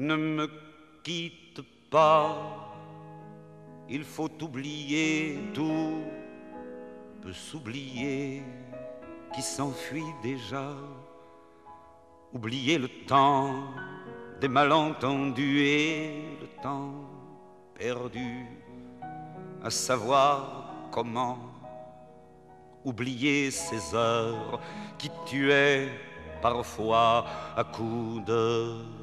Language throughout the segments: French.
ne me quitte pas. Il faut oublier tout, peut s'oublier qui s'enfuit déjà. Oublier le temps des malentendus et le temps perdu à savoir comment oublier ces heures qui tuaient parfois à coups de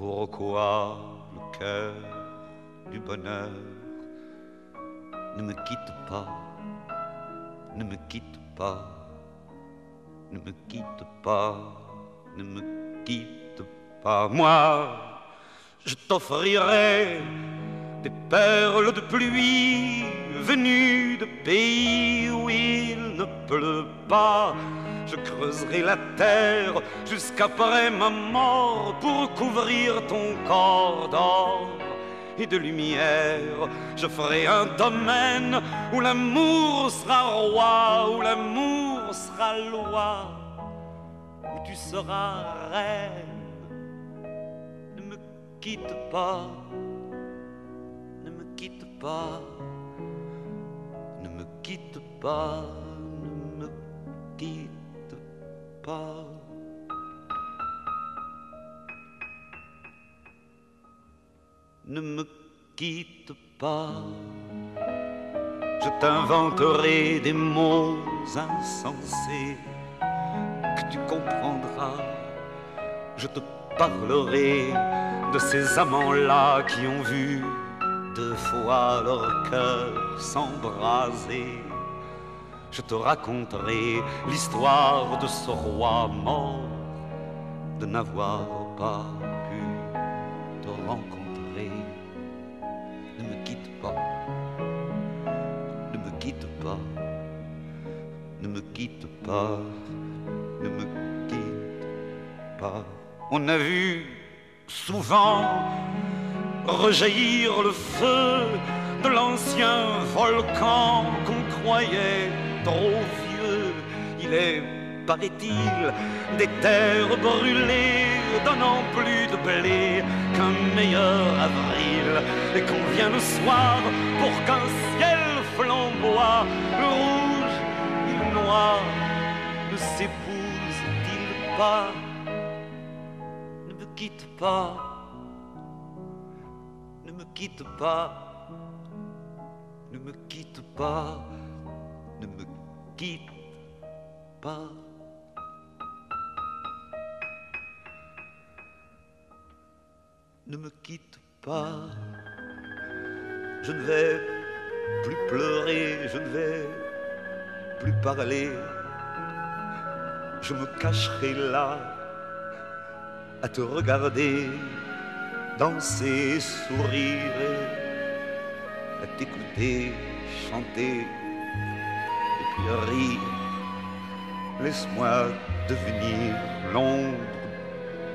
pourquoi le cœur du bonheur ne me quitte pas, ne me quitte pas, ne me quitte pas, ne me quitte pas. Moi, je t'offrirai des perles de pluie venues de pays où il ne pleut pas. Je creuserai la terre jusqu'après ma mort pour couvrir ton corps d'or et de lumière. Je ferai un domaine où l'amour sera roi, où l'amour sera loi, où tu seras reine. Ne me quitte pas, ne me quitte pas, ne me quitte pas, ne me quitte ne me quitte pas. Je t'inventerai des mots insensés que tu comprendras. Je te parlerai de ces amants-là qui ont vu deux fois leur cœur s'embraser. Je te raconterai l'histoire de ce roi mort de n'avoir pas pu te rencontrer. Ne me quitte pas, ne me quitte pas, ne me quitte pas, ne me quitte pas. On a vu souvent rejaillir le feu de l'ancien volcan qu'on croyait trop vieux. Il est, paraît-il, des terres brûlées, donnant plus de blé qu'un meilleur avril. Et qu'on vient le soir pour qu'un ciel flamboie, le rouge et le noir ne s'épousent-ils pas Ne me quitte pas, ne me quitte pas, ne me quitte pas, ne me quitte pas. Ne me quitte pas, je ne vais plus pleurer, je ne vais plus parler, je me cacherai là à te regarder danser, sourire, à t'écouter chanter puis rire. Laisse-moi devenir l'ombre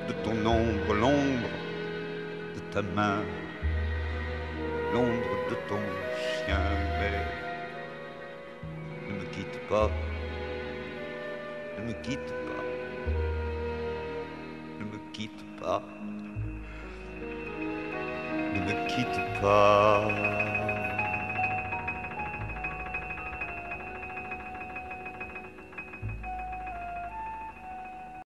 de ton ombre, l'ombre de ta main, l'ombre de ton chien, mais ne me quitte pas, ne me quitte pas, ne me quitte pas, ne me quitte pas.